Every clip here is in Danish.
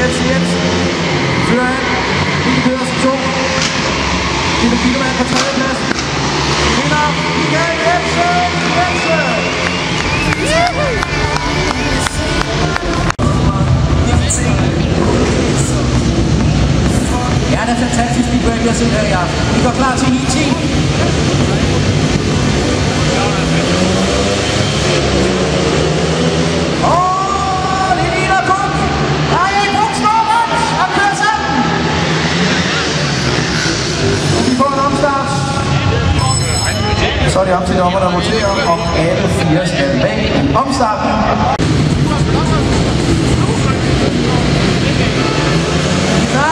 jetzt, jetzt. Så er det op til dommerne at votere, om alle fire skal med i omstarten. Så,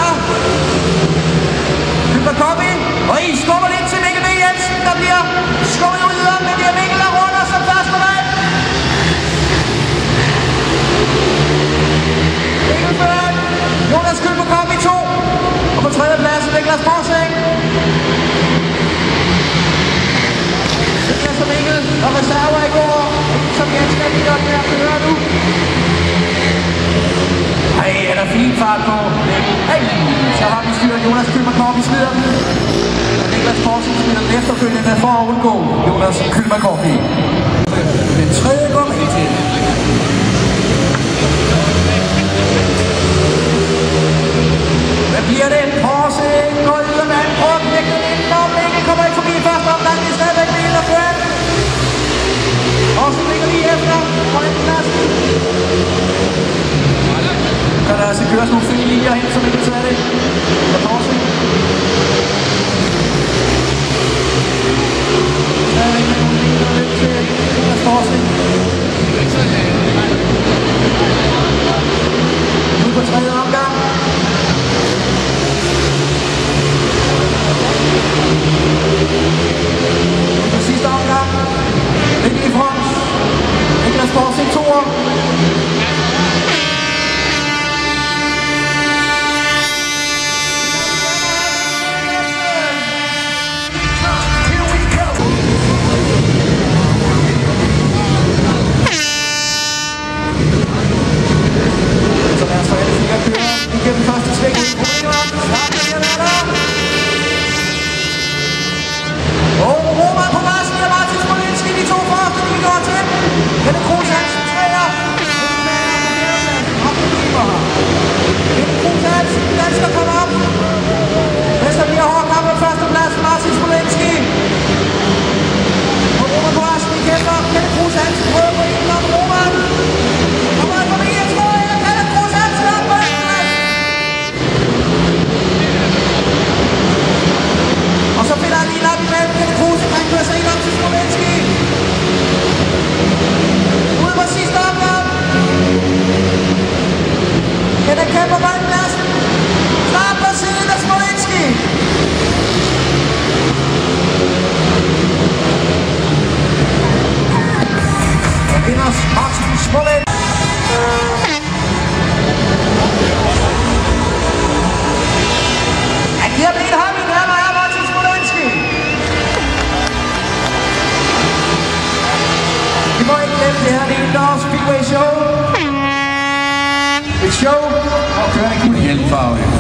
Køber Koppi, og I skubber lidt til Mikkel B. Jensen, der bliver skubbet ud om, det er Mikkel, der runder som første mand. Mikkel fører, Jonas Køber Koppi 2, og på tredje plads Niklas Borsing. Niklas og Mikkel og reserver i går, som ganske er godt med at køre nu. Ej, er der fin fart på. Hey, så har vi styret Jonas Kylmerkorp i smider. Og Niklas Porsing smider den efterfølgende for at undgå Jonas Kylmerkorp i. Den tredje går med til. Hvad bliver det? Porsche går ud af mand. Prøv at knække den ind. Nå, Mikkel kommer ikke forbi i første omgang. Det er stadigvæk Mikkel, der fører den. Porsing ligger lige efter. Og show, hvor kører ikke kun i hjelmfarve.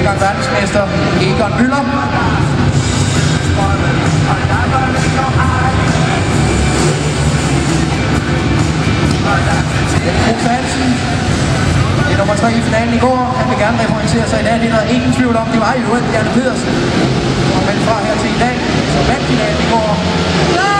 Stikker verdensmester Egon Müller. Bo Hansen, det er nummer 3 i finalen i går. Han vil gerne referencere sig i dag. Det er der ingen tvivl om. Det var i øvrigt Bjarne Pedersen. Og meldt fra her til i dag. Så vandt finalen i går. Ja,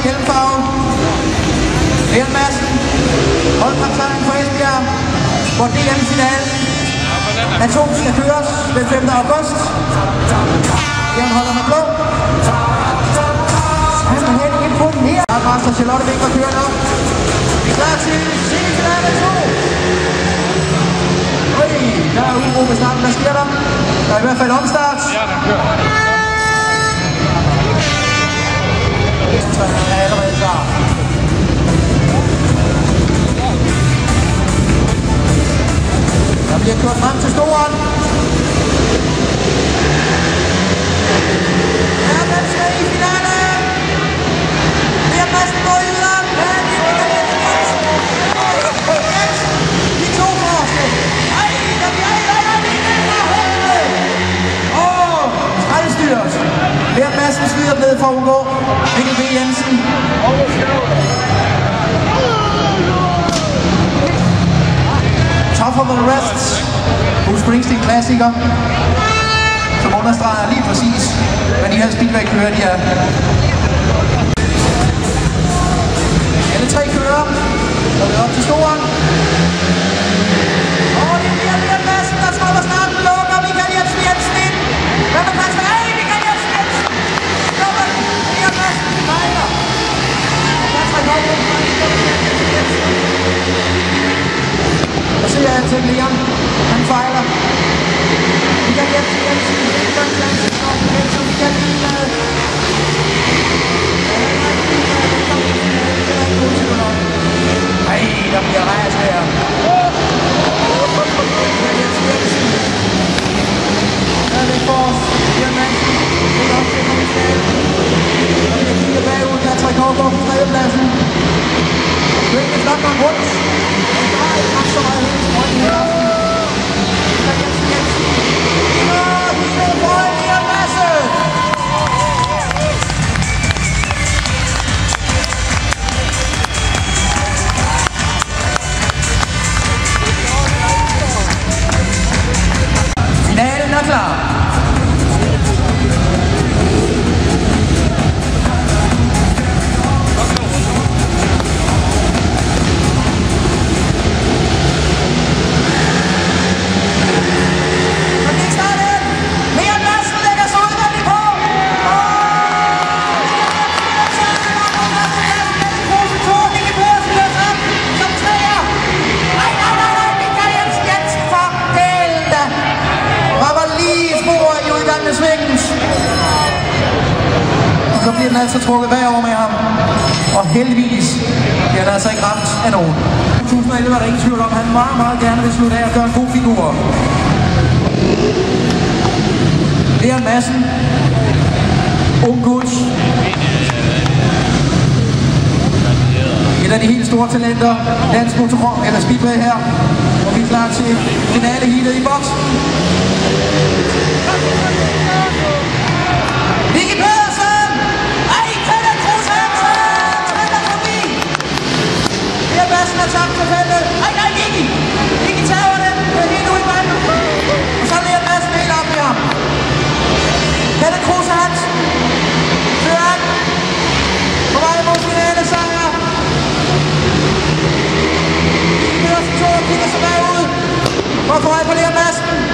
holder med hjelmfarve. Leon Madsen, holdkaptajn for Esbjerg, hvor DM-finalen af to skal køres den 5. august. Jan holder med blå. Han er hen ind på den her. Master Charlotte Winkler kører nu. Vi er klar til semifinalen 2. Øj, der er uro med starten. Hvad sker der? Der er i hvert fald omstart. Ja, der kører. Træneren er allerede klar. Der bliver kørt frem til storen. Er man skal i finalen? Det er Madsen på Jylland. Ja, det slider Mikkel B. Jensen. Tougher than the rest. Bruce Springsteen klassiker. Som understreger lige præcis, hvad de her speedway-kører, de er. Alle tre kører. Og det er op til storen. Og det bliver Leon Madsen, der stopper snart. Lukker Michael Jensen Jensen ind. Hvad med Christian Hey, Michael Jensen Jensen! Stopper. Leon Madsen. Fejler. Plads er godt. Og den altså trukket bagover med ham. Og heldigvis bliver der altså ikke ramt af nogen. 2011 var der ingen tvivl om, at han meget, meget gerne vil slutte af og gøre en god figur. Leon Madsen. Ung guds. Et af de helt store talenter. Dansk motorrom eller speedway her. Og vi er klar til finale heatet i boks. tage den. Ej, nej, Vicky! Vicky tager er helt i vandet. Og så vil jeg bare spille op i ham. Palle Kruse Hansen. Fører han. På vej mod finale sejr. Pedersen tog og kigger sig bagud. For på Leon Madsen.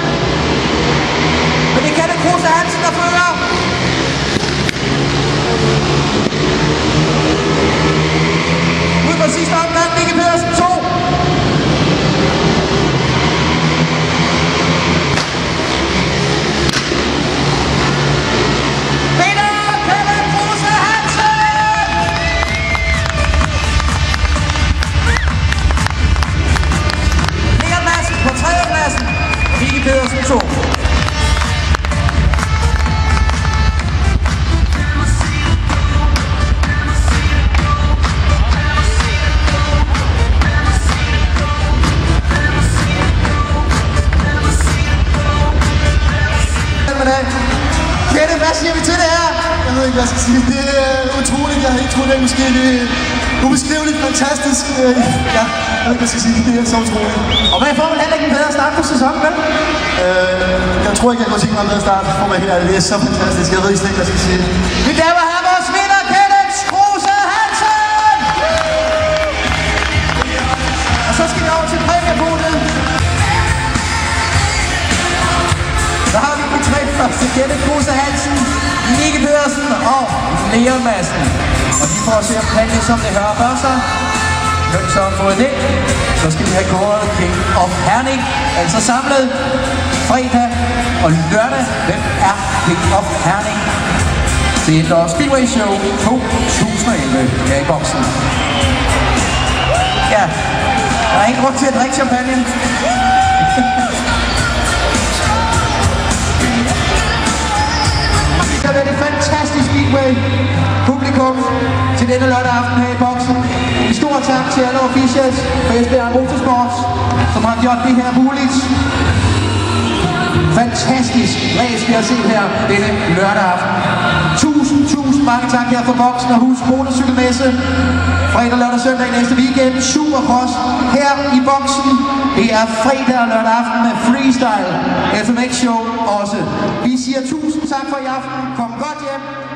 Sige. Det er utroligt. Jeg havde ikke troet, det måske det ubeskriveligt fantastisk. Øh, ja, jeg jeg skal sige. Det er så utroligt. Og man får vel heller ikke en bedre start på sæsonen, vel? Øh, Jeg tror ikke, jeg kunne tænke mig en bedre start. For mig helt ærlig, det er så fantastisk. Jeg ved ikke, hvad jeg skal sige. Vi damer her vores vinder, Kenneth Kruse Hansen! Og så skal vi over til præmiepunktet. Der har vi på tre første, Jette Kruse Hansen, Mikke Pedersen og Lea Madsen. Og de får se om præmie, som det hører for sig. Hvem så har fået det? Så skal vi have kåret King of Herning. Altså samlet fredag og lørdag. Hvem er King of Herning? Det er Indoor Speedway Show 2011 her i boksen. Ja, der er ingen grund til at drikke champagne. publikum til denne lørdag aften her i boksen. En stor tak til alle officials fra Esbjerg Motorsport, som har gjort det her muligt. Fantastisk race, vi har set her denne lørdag aften. Tusind, tusind mange tak her for boksen og hus motorcykelmesse. Fredag, lørdag, søndag næste weekend. Supercross her i boksen. Det er fredag og lørdag aften med freestyle. FMX show også. Vi siger tusind tak for i aften. Kom godt hjem.